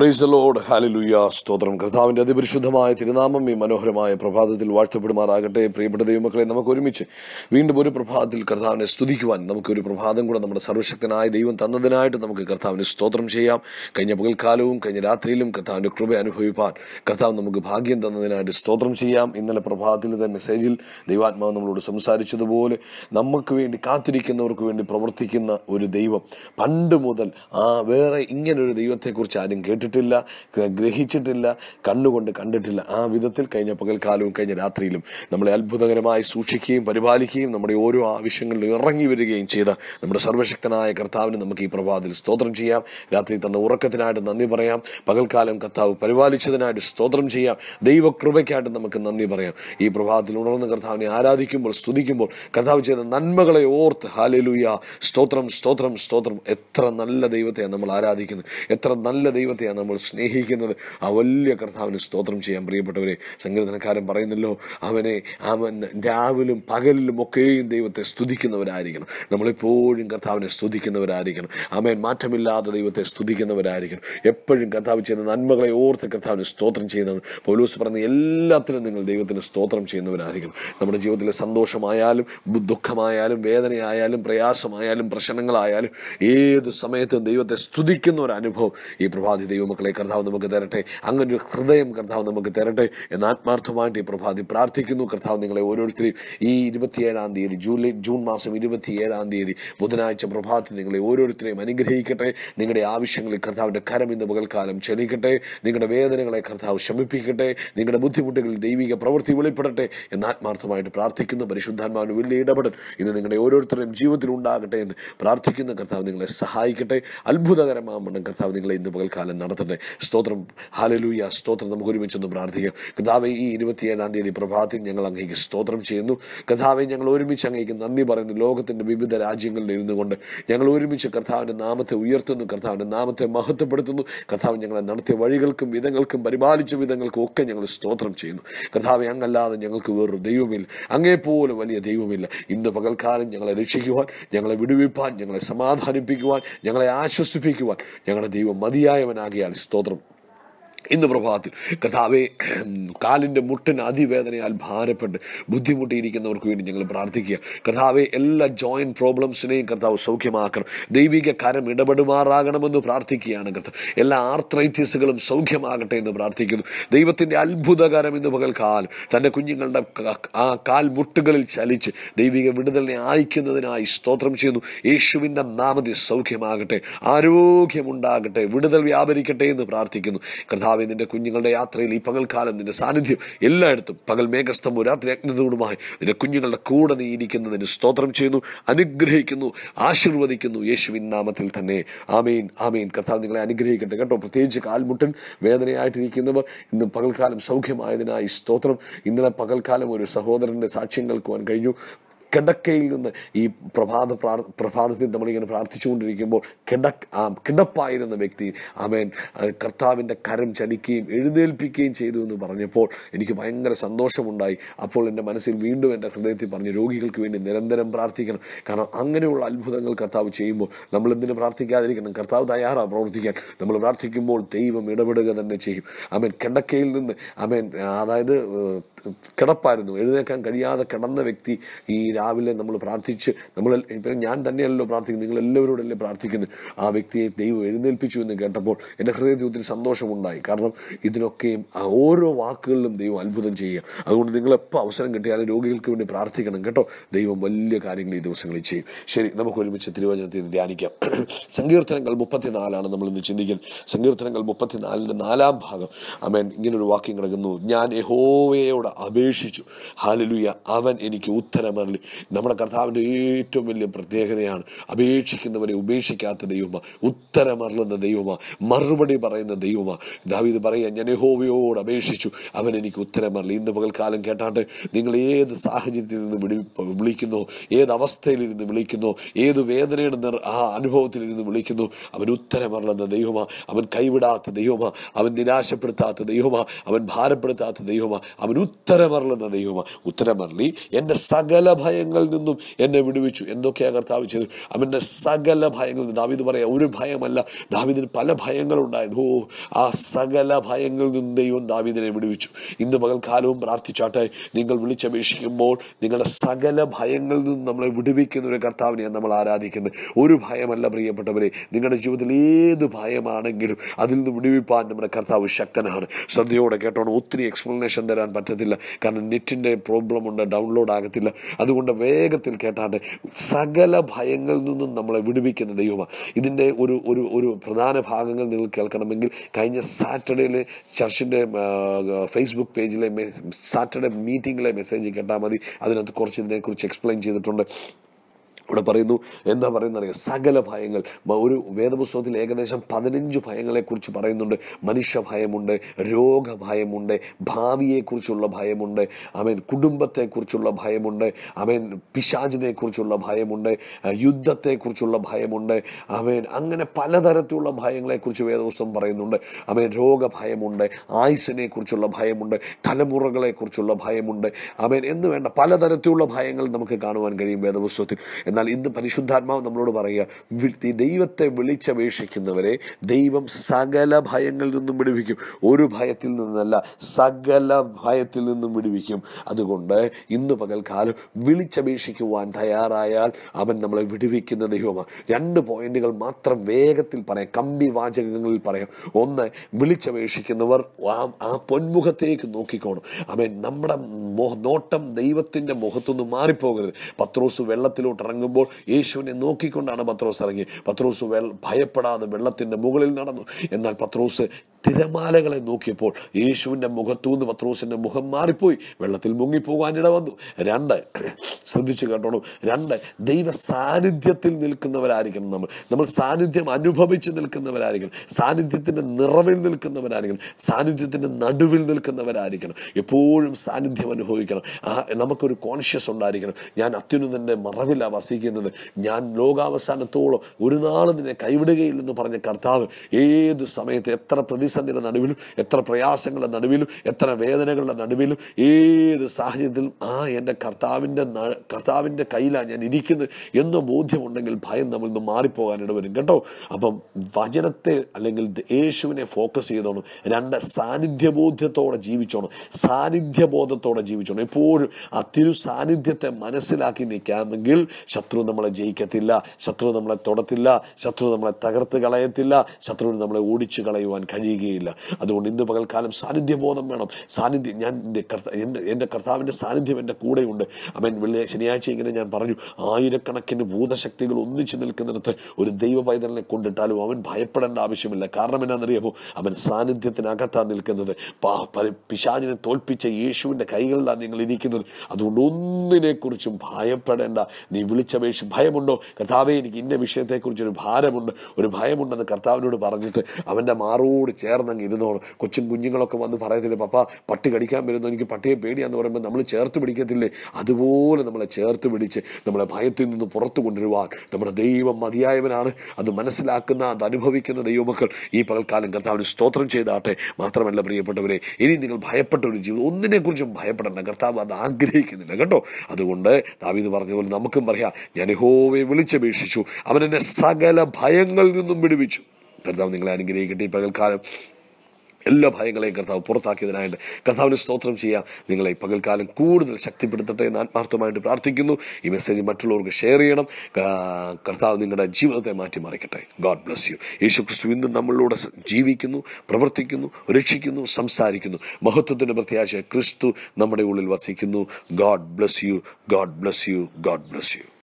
Price load സ്തോത്രം. കർത്താവിന്റെ അതിപരിശുദ്ധമായ തിരുനാമം ഈ മനോഹരമായ പ്രഭാതത്തിൽ വാഴ്ത്തപ്പെടുമാറാകട്ടെ. പ്രിയപ്പെട്ട ദൈവമക്കളെ നമുക്ക് ഒരുമിച്ച് വീണ്ടും ഒരു പ്രഭാതത്തിൽ കർത്താവിനെ സ്തുതിക്കുവാൻ നമുക്കൊരു പ്രഭാതം കൂടെ നമ്മുടെ സർവശക്തനായ ദൈവം തന്നതിനായിട്ട് നമുക്ക് കർത്താവിന് സ്തോത്രം ചെയ്യാം. കഴിഞ്ഞ പകൽക്കാലവും കഴിഞ്ഞ രാത്രിയിലും കർത്താവിന്റെ കൃപ അനുഭവിപ്പാൻ കർത്താവ് നമുക്ക് ഭാഗ്യം തന്നതിനായിട്ട് സ്തോത്രം ചെയ്യാം. ഇന്നലെ പ്രഭാതത്തിൽ മെസ്സേജിൽ ദൈവാത്മാവ് നമ്മളോട് സംസാരിച്ചതുപോലെ നമുക്ക് വേണ്ടി കാത്തിരിക്കുന്നവർക്ക് വേണ്ടി പ്രവർത്തിക്കുന്ന ഒരു ദൈവം പണ്ട് മുതൽ ആ വേറെ ഇങ്ങനൊരു ദൈവത്തെക്കുറിച്ച് ആരും കേട്ടിട്ടില്ല. ക- ഗ്രഹിച്ചിട്ടില്ല കണ്ണുകൊണ്ട് കണ്ടിട്ടില്ല. ആ വിധത്തിൽ കഴിഞ്ഞ പകൽക്കാലവും കഴിഞ്ഞ രാത്രിയിലും നമ്മളെ അത്ഭുതകരമായി സൂക്ഷിക്കുകയും പരിപാലിക്കുകയും നമ്മുടെ ഓരോ ആവശ്യങ്ങളിൽ ഇറങ്ങി വരികയും ചെയ്ത നമ്മുടെ സർവശക്തനായ കർത്താവിന് നമുക്ക് ഈ പ്രഭാതത്തിൽ സ്തോത്രം ചെയ്യാം. രാത്രി തന്ന ഉറക്കത്തിനായിട്ട് നന്ദി പറയാം. പകൽക്കാലം കർത്താവ് പരിപാലിച്ചതിനായിട്ട് സ്തോത്രം ചെയ്യാം. ദൈവകൃപയ്ക്കായിട്ട് നമുക്ക് നന്ദി പറയാം. ഈ പ്രഭാതത്തിൽ ഉണർന്ന് കർത്താവിനെ ആരാധിക്കുമ്പോൾ സ്തുതിക്കുമ്പോൾ കർത്താവ് ചെയ്ത നന്മകളെ ഓർത്ത് ഹാലലുയ സ്തോത്രം സ്തോത്രം സ്തോത്രം. എത്ര നല്ല ദൈവത്തെയാണ് നമ്മൾ ആരാധിക്കുന്നത്. എത്ര നല്ല നമ്മൾ സ്നേഹിക്കുന്നത്. ആ വലിയ കർത്താവിന് സ്തോത്രം ചെയ്യാൻ പ്രിയപ്പെട്ടവരെ സങ്കീർത്തനക്കാരൻ പറയുന്നല്ലോ അവനെ അവൻ രാവിലും പകലിലും ഒക്കെയും ദൈവത്തെ സ്തുതിക്കുന്നവരായിരിക്കണം. നമ്മളെപ്പോഴും കർത്താവിനെ സ്തുതിക്കുന്നവരായിരിക്കണം. അവൻ മാറ്റമില്ലാത്ത ദൈവത്തെ സ്തുതിക്കുന്നവരായിരിക്കണം. എപ്പോഴും കർത്താവ് ചെയ്യുന്ന നന്മകളെ ഓർത്ത് കർത്താവിന് സ്തോത്രം ചെയ്യുന്നവർ പൗലൂസ് പറഞ്ഞ എല്ലാത്തിനും നിങ്ങൾ ദൈവത്തിന് സ്തോത്രം ചെയ്യുന്നവരായിരിക്കണം. നമ്മുടെ ജീവിതത്തിലെ സന്തോഷമായാലും ദുഃഖമായാലും വേദനയായാലും പ്രയാസമായാലും പ്രശ്നങ്ങളായാലും ഏത് സമയത്തും ദൈവത്തെ സ്തുതിക്കുന്ന ഒരു അനുഭവം ഈ പ്രഭാതി ദൈവമക്കളെ കർത്താവ് നമുക്ക് തരട്ടെ. അങ്ങനൊരു ഹൃദയം കർത്താവ് നമുക്ക് തരട്ടെ എന്ന് ആത്മാർത്ഥമായിട്ട് ഈ പ്രഭാതി പ്രാർത്ഥിക്കുന്നു. കർത്താവ് നിങ്ങളെ ഓരോരുത്തരെയും ഈ ഇരുപത്തിയേഴാം തീയതി ജൂലൈ ജൂൺ മാസം ഇരുപത്തിയേഴാം തീയതി ബുധനാഴ്ച പ്രഭാതത്തിൽ നിങ്ങളെ ഓരോരുത്തരെയും അനുഗ്രഹിക്കട്ടെ. നിങ്ങളുടെ ആവശ്യങ്ങളിൽ കർത്താവിന്റെ കരം ഇന്ന് പകൽക്കാലം ചെലിക്കട്ടെ നിങ്ങളുടെ വേദനകളെ കർത്താവ് ശമിപ്പിക്കട്ടെ. നിങ്ങളുടെ ബുദ്ധിമുട്ടുകളിൽ ദൈവിക പ്രവൃത്തി വെളിപ്പെടട്ടെ എന്ന് ആത്മാർത്ഥമായിട്ട് പ്രാർത്ഥിക്കുന്നു. പരിശുദ്ധാത്മാവിന് വലിയ ഇടപെടൽ ഇന്ന് നിങ്ങളുടെ ഓരോരുത്തരുടെയും ജീവിതത്തിൽ ഉണ്ടാകട്ടെ എന്ന് പ്രാർത്ഥിക്കുന്ന. കർത്താവ് നിങ്ങളെ സഹായിക്കട്ടെ. അത്ഭുതകരമാവണ്ണം കർത്താവ് നിങ്ങളെ ഇന്ന് പകൽക്കാലം നടത്തട്ടെ. സ്തോത്രം. ഹാലലൂയ സ്തോത്രം. നമുക്ക് ഒരുമിച്ചൊന്ന് പ്രാർത്ഥിക്കാം. കഥാവെ ഈ ഇരുപത്തിയേഴാം തീയതി പ്രഭാതത്തിൽ ഞങ്ങൾ അങ്ങേക്ക് സ്തോത്രം ചെയ്യുന്നു. കഥാവെ ഞങ്ങൾ ഒരുമിച്ച് അങ്ങേക്ക് നന്ദി പറയുന്നു. ലോകത്തിന്റെ വിവിധ രാജ്യങ്ങളിൽ ഇരുന്നു കൊണ്ട് ഞങ്ങൾ ഒരുമിച്ച് കർത്താവിന്റെ നാമത്തെ ഉയർത്തുന്നു. കർത്താവിന്റെ നാമത്തെ മഹത്വപ്പെടുത്തുന്നു. കർത്താവ് ഞങ്ങളെ നടത്തിയ വഴികൾക്കും വിധങ്ങൾക്കും പരിപാലിച്ച വിധങ്ങൾക്കും ഒക്കെ ഞങ്ങൾ സ്തോത്രം ചെയ്യുന്നു. കർത്താവെ അങ്ങല്ലാതെ ഞങ്ങൾക്ക് വേറൊരു ദൈവമില്ല. അങ്ങേപ്പോലും വലിയ ദൈവമില്ല. ഇന്ന് പകൽക്കാലം ഞങ്ങളെ രക്ഷിക്കുവാൻ ഞങ്ങളെ വിടുവിപ്പാൻ ഞങ്ങളെ സമാധാനിപ്പിക്കുവാൻ ഞങ്ങളെ ആശ്വസിപ്പിക്കുവാൻ ഞങ്ങളുടെ ദൈവം മതിയായവനാകിയാൽ സ്തോത്രം ഇന്ന് പ്രഭാതത്തിൽ. കർത്താവെ കാലിന്റെ മുട്ടിന് അതിവേദനയാൽ ഭാരപ്പെട്ട് ബുദ്ധിമുട്ടിയിരിക്കുന്നവർക്ക് വേണ്ടി ഞങ്ങൾ പ്രാർത്ഥിക്കുക. കർത്താവെ എല്ലാ ജോയിന്റ് പ്രോബ്ലംസിനെയും കർത്താവ് സൗഖ്യമാക്കണം. ദൈവിക കരം ഇടപെടുമാറാകണമെന്ന് പ്രാർത്ഥിക്കുകയാണ് കർത്താവ്. എല്ലാ ആർത്രൈറ്റിസുകളും സൗഖ്യമാകട്ടെ എന്ന് പ്രാർത്ഥിക്കുന്നു. ദൈവത്തിന്റെ അത്ഭുതകരം ഇന്ന് പകൽക്കാലം തന്റെ കുഞ്ഞുങ്ങളുടെ ആ കാൽ മുട്ടുകളിൽ ചലിച്ച് ദൈവിക വിടുതലിനെ അയക്കുന്നതിനായി സ്തോത്രം ചെയ്യുന്നു. യേശുവിന്റെ നാമതി സൗഖ്യമാകട്ടെ ആരോഗ്യമുണ്ടാകട്ടെ വിടുതൽ വ്യാപരിക്കട്ടെ എന്ന് പ്രാർത്ഥിക്കുന്നു. കർത്താവെ നിന്റെ കുഞ്ഞുങ്ങളുടെ യാത്രയിൽ ഈ പകൽക്കാലം നിന്റെ സാന്നിധ്യം എല്ലായിടത്തും. പകൽ മേഘസ്തംഭവും രാത്രി അഗ്നിതോടുമായി നിന്റെ കുഞ്ഞുങ്ങളുടെ കൂടെ നീ ഇരിക്കുന്നതിന് സ്തോത്രം ചെയ്യുന്നു അനുഗ്രഹിക്കുന്നു ആശീർവദിക്കുന്നു. യേശുവിൻ നാമത്തിൽ തന്നെ. ആമീൻ ആമീൻ. കർത്താവ് നിങ്ങളെ അനുഗ്രഹിക്കട്ടെ. കേട്ടോ പ്രത്യേകിച്ച് കാൽമുട്ടൻ വേദനയായിട്ടിരിക്കുന്നവർ ഇന്ന് പകൽക്കാലം സൗഖ്യമായതിനായി സ്തോത്രം. ഇന്നലെ പകൽക്കാലം ഒരു സഹോദരന്റെ സാക്ഷ്യം കേൾക്കുവാൻ കഴിഞ്ഞു. കിടക്കയിൽ നിന്ന് ഈ പ്രഭാത പ്രാർ- പ്രഭാതത്തിൽ നമ്മളിങ്ങനെ പ്രാർത്ഥിച്ചുകൊണ്ടിരിക്കുമ്പോൾ കിടക്ക് ആ കിടപ്പായിരുന്ന വ്യക്തി അവൻ കർത്താവിന്റെ കരം ചലിക്കുകയും എഴുന്നേൽപ്പിക്കുകയും ചെയ്തു എന്ന് പറഞ്ഞപ്പോൾ എനിക്ക് ഭയങ്കര സന്തോഷമുണ്ടായി. അപ്പോൾ എന്റെ മനസ്സിൽ വീണ്ടും എന്റെ ഹൃദയത്തിൽ പറഞ്ഞു രോഗികൾക്ക് വേണ്ടി നിരന്തരം പ്രാർത്ഥിക്കണം. കാരണം അങ്ങനെയുള്ള അത്ഭുതങ്ങൾ കർത്താവ് ചെയ്യുമ്പോൾ നമ്മൾ എന്തിനു പ്രാർത്ഥിക്കാതിരിക്കണം? കർത്താവ് തയ്യാറാണ് പ്രവർത്തിക്കാൻ. നമ്മൾ പ്രാർത്ഥിക്കുമ്പോൾ ദൈവം ഇടപെടുക തന്നെ ചെയ്യും. അവൻ കിടക്കയിൽ നിന്ന് അവൻ അതായത് കിടപ്പായിരുന്നു. എഴുന്നേക്കാൻ കഴിയാതെ കിടന്ന വ്യക്തി ഈ രാവിലെ നമ്മൾ പ്രാർത്ഥിച്ച് നമ്മൾ ഇപ്പം ഞാൻ തന്നെയല്ലോ പ്രാർത്ഥിക്കുന്നത് നിങ്ങൾ എല്ലാവരോടല്ലേ പ്രാർത്ഥിക്കുന്നത് ആ വ്യക്തിയെ ദൈവം എഴുന്നേൽപ്പിച്ചു എന്ന് കേട്ടപ്പോൾ എന്റെ ഹൃദയത്തിൽ ഒത്തിരി സന്തോഷമുണ്ടായി. കാരണം ഇതിനൊക്കെയും ഓരോ വാക്കുകളിലും ദൈവം അത്ഭുതം ചെയ്യുക. അതുകൊണ്ട് നിങ്ങളെപ്പോൾ അവസരം കിട്ടിയാലും രോഗികൾക്ക് വേണ്ടി പ്രാർത്ഥിക്കണം കേട്ടോ. ദൈവം വലിയ കാര്യങ്ങൾ ഈ ദിവസങ്ങളിൽ ചെയ്യും. ശരി നമുക്ക് ഒരുമിച്ച് തിരുവചനത്തിൽ ധ്യാനിക്കാം. സങ്കീർത്തനങ്ങൾ മുപ്പത്തിനാലാണ് നമ്മൾ ഇന്ന് ചിന്തിക്കുന്നത്. സങ്കീർത്തനങ്ങൾ മുപ്പത്തിനാലിന്റെ നാലാം ഭാഗം. അമേൻ ഇങ്ങനൊരു വാക്യം കിടക്കുന്നു. ഞാൻ യഹോവയോട് അപേക്ഷിച്ചു. ഹാലലുയ. അവൻ എനിക്ക് ഉത്തരമരളി. നമ്മുടെ കർത്താവിന്റെ ഏറ്റവും വലിയ പ്രത്യേകതയാണ് അപേക്ഷിക്കുന്നവരെ ഉപേക്ഷിക്കാത്ത ദൈവമാ ഉത്തരമറളുന്ന ദൈവമാ മറുപടി പറയുന്ന ദൈവമാ. ദാവീദ് പറയുക ഞാൻ യഹോവയോട് അപേക്ഷിച്ചു അവൻ എനിക്ക് ഉത്തരമറളി ഇന്ന് പകൽക്കാലം കേട്ടാട്ട് നിങ്ങൾ ഏത് സാഹചര്യത്തിൽ നിന്ന് വിളി വിളിക്കുന്നു ഏത് അവസ്ഥയിലിരുന്ന് വിളിക്കുന്നു ഏത് വേദനയുടെ നിർ- ആ അനുഭവത്തിലിരുന്ന് വിളിക്കുന്നു അവൻ ഉത്തരമറളുന്ന ദൈവമാ അവൻ കൈവിടാത്ത ദൈവമാ അവൻ നിരാശപ്പെടുത്താത്ത ദൈവമാ അവൻ ഭാരപ്പെടുത്താത്ത ദൈവമാ അവൻ ഉത്തരമറളുന്ന ദൈവമാ. ഉത്തരമറളി എന്റെ സകല ഭയ ഭയങ്ങളിൽ നിന്നും എന്നെ വിടുവിച്ചു. എന്തൊക്കെയാണ് കർത്താവ് ചെയ്തു അവന്റെ സകല ഭയങ്ങളിൽ നിന്ന്. ദാവിദ് പറയാ ഒരു ഭയമല്ല. ദാവിദിന് പല ഭയങ്ങളുണ്ടായത്. ഓ ആ സകല ഭയങ്ങളിൽ നിന്നും ദൈവം ദാവിദിനെ വിടുവിച്ചു. ഇന്ന് പകൽക്കാലവും പ്രാർത്ഥിച്ചാട്ടെ നിങ്ങൾ വിളിച്ചപേക്ഷിക്കുമ്പോൾ നിങ്ങളുടെ സകല ഭയങ്ങളിൽ നിന്നും നമ്മളെ വിടുവിക്കുന്ന ഒരു കർത്താവിനെയാണ് നമ്മൾ ആരാധിക്കുന്നത് ഒരു ഭയമല്ല പ്രിയപ്പെട്ടവരെ. നിങ്ങളുടെ ജീവിതത്തിൽ ഏത് ഭയമാണെങ്കിലും അതിൽ നിന്ന് വിടുവിപ്പാൻ നമ്മുടെ കർത്താവ് ശക്തനാണ്. ശ്രദ്ധയോടെ കേട്ടോണം. ഒത്തിരി എക്സ്പ്ലനേഷൻ തരാൻ പറ്റത്തില്ല. കാരണം നെറ്റിന്റെ പ്രോബ്ലം ഉണ്ട് ഡൗൺലോഡ് ആകത്തില്ല. അതുകൊണ്ട് വേഗത്തിൽ കേട്ടാണ്ട് സകല ഭയങ്ങളിൽ നിന്നും നമ്മളെ വിടുവിക്കുന്ന ദൈവമാണ് ഇതിന്റെ ഒരു ഒരു ഒരു പ്രധാന ഭാഗങ്ങൾ നിങ്ങൾ കേൾക്കണമെങ്കിൽ കഴിഞ്ഞ സാറ്റർഡേയിലെ ചർച്ചിന്റെ ഫേസ്ബുക്ക് പേജിലെ സാറ്റർഡേ മീറ്റിങ്ങിലെ മെസ്സേജ് കേട്ടാൽ മതി. അതിനകത്ത് കുറച്ച് ഇതിനെക്കുറിച്ച് എക്സ്പ്ലെയിൻ ചെയ്തിട്ടുണ്ട്. ഇവിടെ പറയുന്നു എന്താ പറയുന്നത് സകല ഭയങ്ങൾ. ഒരു വേദപുസ്തകത്തിൽ ഏകദേശം പതിനഞ്ച് ഭയങ്ങളെക്കുറിച്ച് പറയുന്നുണ്ട്. മനുഷ്യ ഭയമുണ്ട് രോഗഭയമുണ്ട് ഭാവിയെക്കുറിച്ചുള്ള ഭയമുണ്ട് അവൻ കുടുംബത്തെക്കുറിച്ചുള്ള ഭയമുണ്ട് അവൻ പിശാചിനെക്കുറിച്ചുള്ള ഭയമുണ്ട് യുദ്ധത്തെക്കുറിച്ചുള്ള ഭയമുണ്ട് അവൻ അങ്ങനെ പലതരത്തിലുള്ള ഭയങ്ങളെക്കുറിച്ച് വേദപുസ്തകം പറയുന്നുണ്ട്. അവൻ രോഗഭയമുണ്ട് ആയുസിനെക്കുറിച്ചുള്ള ഭയമുണ്ട് തലമുറകളെക്കുറിച്ചുള്ള ഭയമുണ്ട്. അവൻ എന്ന് വേണ്ട പലതരത്തിലുള്ള ഭയങ്ങൾ നമുക്ക് കാണുവാൻ കഴിയും വേദപുസ്തകത്തിൽ. എന്നാൽ ഇന്ന് പരിശുദ്ധാത്മാവ് നമ്മളോട് പറയുക ദൈവത്തെ വിളിച്ചപേക്ഷിക്കുന്നവരെ ദൈവം സകല ഭയങ്ങളിൽ നിന്നും വിടുവിക്കും. ഒരു ഭയത്തിൽ നിന്നല്ല സകല ഭയത്തിൽ നിന്നും വിടുവിക്കും. അതുകൊണ്ട് ഇന്ന് പകൽക്കാലം വിളിച്ചപേക്ഷിക്കുവാൻ തയ്യാറായാൽ അവൻ നമ്മളെ വിടുവിക്കുന്ന ദൈവമാണ്. രണ്ട് പോയിന്റുകൾ മാത്രം വേഗത്തിൽ പറയാം കമ്പി വാചകങ്ങളിൽ പറയാം. ഒന്ന് വിളിച്ചപേക്ഷിക്കുന്നവർ ആ പൊന്മുഖത്തേക്ക് നോക്കിക്കോണം. അവൻ നമ്മുടെ നോട്ടം ദൈവത്തിന്റെ മുഖത്തുനിന്ന് മാറിപ്പോകരുത്. പത്രോസ് വെള്ളത്തിലോട്ട് ഇറങ്ങുമ്പോൾ യേശുവിനെ നോക്കിക്കൊണ്ടാണ് പത്രോസ് ഇറങ്ങി പത്രോസ് ഭയപ്പെടാതെ വെള്ളത്തിന്റെ മുകളിൽ നടന്നു. എന്നാൽ പത്രോസ് തിരമാലകളെ നോക്കിയപ്പോൾ യേശുവിന്റെ മുഖത്തുനിന്ന് പത്രോസിന്റെ മുഖം മാറിപ്പോയി. വെള്ളത്തിൽ മുങ്ങിപ്പോകാനിട വന്നു രണ്ട് ശ്രദ്ധിച്ചു കേട്ടോളൂ. രണ്ട് ദൈവ സാന്നിധ്യത്തിൽ നിൽക്കുന്നവരായിരിക്കണം നമ്മൾ. നമ്മൾ സാന്നിധ്യം അനുഭവിച്ച് നിൽക്കുന്നവരായിരിക്കണം. സാന്നിധ്യത്തിന്റെ നിറവിൽ നിൽക്കുന്നവരായിരിക്കണം. സാന്നിധ്യത്തിന്റെ നടുവിൽ നിൽക്കുന്നവരായിരിക്കണം. എപ്പോഴും സാന്നിധ്യം അനുഭവിക്കണം. ആ നമുക്കൊരു കോൺഷ്യസ് ഉണ്ടായിരിക്കണം. ഞാൻ അത്യുന്നതന്റെ മറവിലാണ് വസിക്കുന്നത്. ഞാൻ ലോകാവസാനത്തോളം ഒരു നാളും നിന്നെ കൈവിടുകയില്ലെന്ന് പറഞ്ഞ കർത്താവ് ഏത് സമയത്ത് എത്ര പ്രതിസന്ധിയുടെ നടുവിലും എത്ര പ്രയാസങ്ങളുടെ നടുവിലും എത്ര വേദനകളുടെ നടുവിലും ഏത് സാഹചര്യത്തിലും ആ എന്റെ കർത്താവിന്റെ കർത്താവിന്റെ കയ്യിലാണ് ഞാൻ ഇരിക്കുന്നത് എന്ന ബോധ്യമുണ്ടെങ്കിൽ ഭയം നമ്മൾ നിന്ന് മാറിപ്പോകാനിട വരും. കേട്ടോ? അപ്പം വചനത്തെ അല്ലെങ്കിൽ യേശുവിനെ ഫോക്കസ് ചെയ്തോണം. രണ്ട് സാന്നിധ്യബോധ്യത്തോടെ ജീവിച്ചോണം. സാന്നിധ്യബോധത്തോടെ ജീവിച്ചോണം. എപ്പോഴും ആ തിരു സാന്നിധ്യത്തെ മനസ്സിലാക്കി നിൽക്കാമെങ്കിൽ ശത്രു നമ്മളെ ജയിക്കത്തില്ല ശത്രു നമ്മളെ തൊടത്തില്ല ശത്രു നമ്മളെ തകർത്ത് കളയത്തില്ല ശത്രുവിന് നമ്മളെ ഓടിച്ചു കളയുവാൻ കഴിയുകയില്ല അതുകൊണ്ട് ഇന്ന് പകൽക്കാലം സാന്നിധ്യബോധം വേണം. സാന്നിധ്യം ഞാൻ എന്റെ കർത്ത എന്റെ കർത്താവിന്റെ സാന്നിധ്യം എന്റെ കൂടെയുണ്ട്. അവൻ വെള്ളി ശനിയാഴ്ച ഇങ്ങനെ ഞാൻ പറഞ്ഞു ആയിരക്കണക്കിന് ഭൂതശക്തികൾ ഒന്നിച്ചു നിൽക്കുന്നിടത്ത് ഒരു ദൈവ പൈതലിനെ കൊണ്ടിട്ടാലും അവൻ ഭയപ്പെടേണ്ട ആവശ്യമില്ല. കാരണം എന്നാണെന്നറിയാമോ? അവൻ സാന്നിധ്യത്തിനകത്താണ് നിൽക്കുന്നത്. പിശാചിനെ തോൽപ്പിച്ച യേശുവിന്റെ കൈകളിലാണ് നിങ്ങൾ ഇരിക്കുന്നത്. അതുകൊണ്ട് ഒന്നിനെക്കുറിച്ചും ഭയപ്പെടേണ്ട. നീ വിളിച്ചപേക്ഷ ഭയമുണ്ടോ? കർത്താവെ എനിക്ക് ഇന്ന വിഷയത്തെക്കുറിച്ച് ഒരു ഭാരമുണ്ട്. ഒരു ഭയമുണ്ടെന്ന് കർത്താവിനോട് പറഞ്ഞിട്ട് അവന്റെ മാറോട് ചേർന്നങ്ങ് ഇരുന്നോണം കൊച്ചും കുഞ്ഞുങ്ങളൊക്കെ വന്ന് പറയത്തില്ലേ പപ്പ പട്ടി കടിക്കാൻ വരുന്നു. എനിക്ക് പട്ടിയെ പേടിയാന്ന് പറയുമ്പോൾ നമ്മൾ ചേർത്ത് പിടിക്കത്തില്ലേ? അതുപോലെ നമ്മളെ ചേർത്ത് പിടിച്ച് നമ്മളെ ഭയത്തിൽ നിന്ന് പുറത്തു കൊണ്ടുവരുവാൻ നമ്മുടെ ദൈവം മതിയായവനാണ്. അത് മനസ്സിലാക്കുന്ന അത് അനുഭവിക്കുന്ന ദൈവമക്കൾ ഈ പകൽക്കാലം കർത്താവിന് സ്തോത്രം ചെയ്താട്ടെ. മാത്രമല്ല പ്രിയപ്പെട്ടവരെ ഇനി നിങ്ങൾ ഭയപ്പെട്ട ഒരു ജീവിതം ഒന്നിനെക്കുറിച്ചും ഭയപ്പെടേണ്ട. കർത്താവ് അത് ആഗ്രഹിക്കുന്നില്ല കേട്ടോ? അതുകൊണ്ട് ദാവീദ് പറഞ്ഞതുപോലെ പോലെ നമുക്കും പറയാം ഞാൻ യഹോവയെ വിളിച്ചപേക്ഷിച്ചു. അവൻ എന്നെ സകല ഭയങ്ങളിൽ നിന്നും വിടുവിച്ചു. കർത്താവ് നിങ്ങളെ അനുഗ്രഹിക്കട്ടെ. ഈ പകൽക്കാലം എല്ലാ ഭയങ്ങളെയും കർത്താവ് പുറത്താക്കിയതിനായിട്ട് കർത്താവിന് സ്തോത്രം ചെയ്യാം. നിങ്ങളെ പകൽക്കാലം കൂടുതൽ ശക്തിപ്പെടുത്തട്ടെ എന്ന് ആത്മാർത്ഥമായിട്ട് പ്രാർത്ഥിക്കുന്നു. ഈ മെസ്സേജ് മറ്റുള്ളവർക്ക് ഷെയർ ചെയ്യണം. കർത്താവ് നിങ്ങളുടെ ജീവിതത്തെ മാറ്റിമറിക്കട്ടെ. ഗോഡ് ബ്ലസ് യു യേശു ക്രിസ്തു ഇന്ന് നമ്മളിലൂടെ ജീവിക്കുന്നു പ്രവർത്തിക്കുന്നു രക്ഷിക്കുന്നു സംസാരിക്കുന്നു. മഹത്വത്തിന്റെ പ്രത്യാശ ക്രിസ്തു നമ്മുടെ ഉള്ളിൽ വസിക്കുന്നു. God bless you god bless you god bless you